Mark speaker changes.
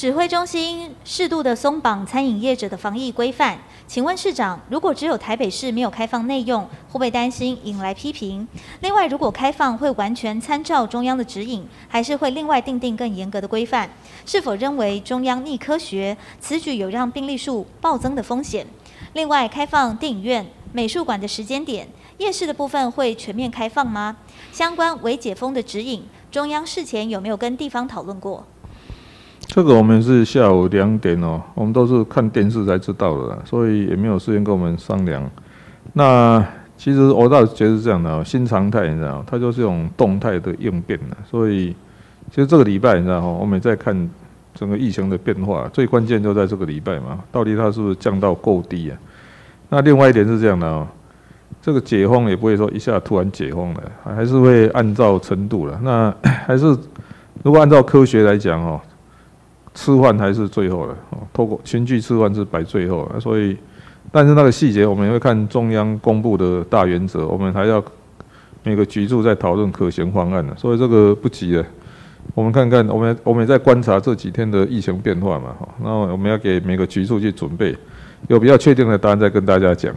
Speaker 1: 指挥中心适度的松绑餐饮业者的防疫规范，请问市长，如果只有台北市没有开放内用，会不会担心引来批评？另外，如果开放会完全参照中央的指引，还是会另外定定更严格的规范？是否认为中央逆科学，此举有让病例数暴增的风险？另外，开放电影院、美术馆的时间点，夜市的部分会全面开放吗？相关未解封的指引，中央事前有没有跟地方讨论过？
Speaker 2: 这个我们是下午两点哦，我们都是看电视才知道的，所以也没有时间跟我们商量。那其实我倒觉得是这样的哦，新常态你知道，它就是一种动态的应变的。所以其实这个礼拜你知道哈，我们在看整个疫情的变化，最关键就在这个礼拜嘛，到底它是不是降到够低啊？那另外一点是这样的哦，这个解封也不会说一下突然解封了，还是会按照程度了。那 还是如果按照科学来讲哦。吃饭还是最后的哦，透过群聚吃饭是摆最后的，所以，但是那个细节我们会看中央公布的大原则，我们还要每个局处在讨论可行方案呢，所以这个不急的。我们看看，我们我们也在观察这几天的疫情变化嘛，哈，那我们要给每个局处去准备，有比较确定的答案再跟大家讲。